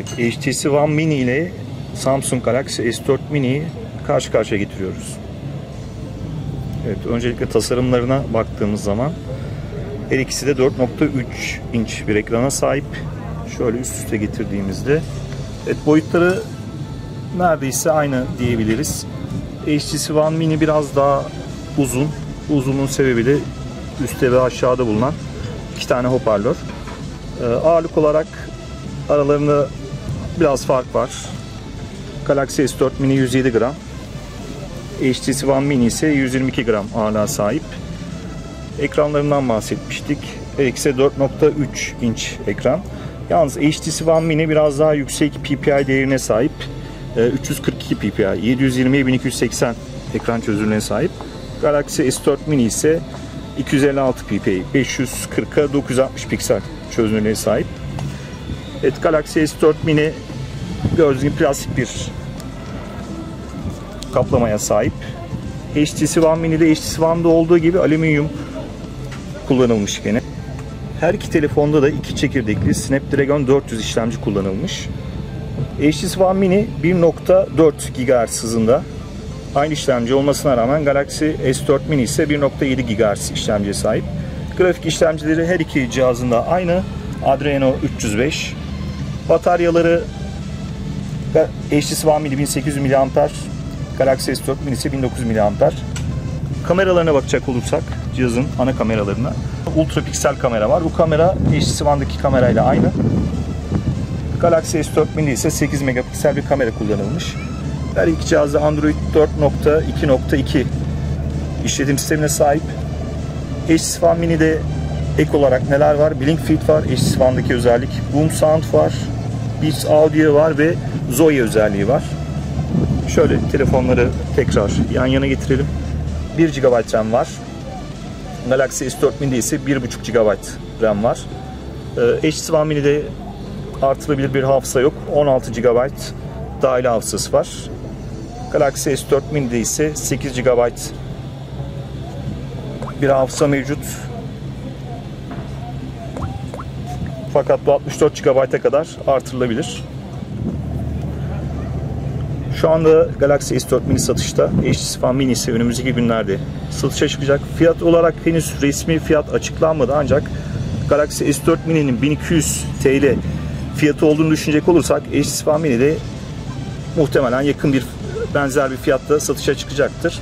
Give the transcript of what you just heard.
Evet, HTC One Mini ile Samsung Galaxy S4 Mini'yi karşı karşıya getiriyoruz. Evet, öncelikle tasarımlarına baktığımız zaman her ikisi de 4.3 inç bir ekrana sahip. Şöyle üst üste getirdiğimizde evet, boyutları neredeyse aynı diyebiliriz. HTC One Mini biraz daha uzun. Uzunluğun sebebi de üstte ve aşağıda bulunan iki tane hoparlör. Ee, ağırlık olarak aralarında biraz fark var. Galaxy S4 Mini 107 gram. HTC One Mini ise 122 gram ağırlığa sahip. Ekranlarından bahsetmiştik. İkisi 4.3 inç ekran. Yalnız HTC One Mini biraz daha yüksek PPI değerine sahip. 342 ppi, 720 1280 ekran çözünürlüğüne sahip. Galaxy S4 Mini ise 256 ppi, 540'a 960 piksel çözünürlüğe sahip. Evet Galaxy S4 Mini gördüğünüz gibi plastik bir kaplamaya sahip. HTC One Mini'de HTC One'da olduğu gibi alüminyum kullanılmış gene. Her iki telefonda da iki çekirdekli Snapdragon 400 işlemci kullanılmış. HTC One Mini 1.4 GHz hızında aynı işlemci olmasına rağmen Galaxy S4 Mini ise 1.7 GHz işlemciye sahip. Grafik işlemcileri her iki cihazında aynı. Adreno 305. Bataryaları HTC Mini 1800 mAh, Galaxy S4 Mini ise 1900 mAh. Kameralarına bakacak olursak cihazın ana kameralarına ultra piksel kamera var. Bu kamera HTC One'daki kamerayla aynı. Galaxy S4 Mini ise 8 megapiksel bir kamera kullanılmış. Her iki cihazda Android 4.2.2 işletim sistemine sahip. HTC One Mini'de ek olarak neler var? Blink Fit var, HTC One'daki özellik. Boom Sound var, Beats Audio var ve Zoe özelliği var. Şöyle telefonları tekrar yan yana getirelim. 1 GB RAM var. Galaxy S4 Mini'de ise 1.5 GB RAM var. Ee, HTC One Mini'de artırılabilir bir hafıza yok. 16 GB dahili hafızası var. Galaxy S4 Mini'de ise 8 GB bir hafıza mevcut. Fakat bu 64 GB'a kadar artırılabilir. Şu anda Galaxy S4 Mini satışta. HTC One Mini ise önümüzdeki günlerde satışa çıkacak. Fiyat olarak henüz resmi fiyat açıklanmadı ancak Galaxy S4 Mini'nin 1200 TL fiyatı olduğunu düşünecek olursak HTC One Mini de muhtemelen yakın bir benzer bir fiyatta satışa çıkacaktır.